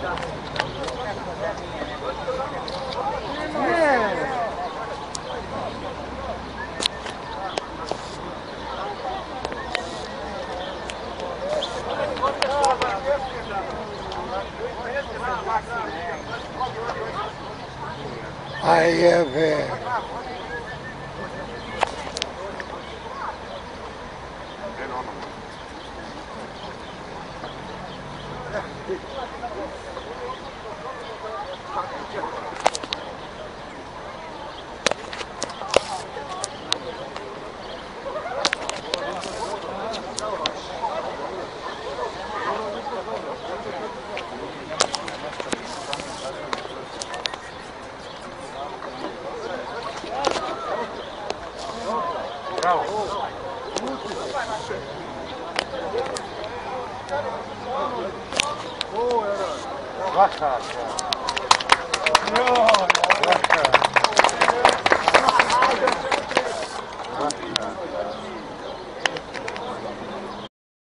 É. Aí é velho. Rồi. Ваша. Ваша.